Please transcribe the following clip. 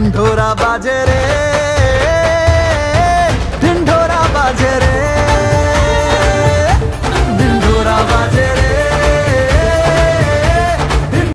ढिंढोरा बाजे रे।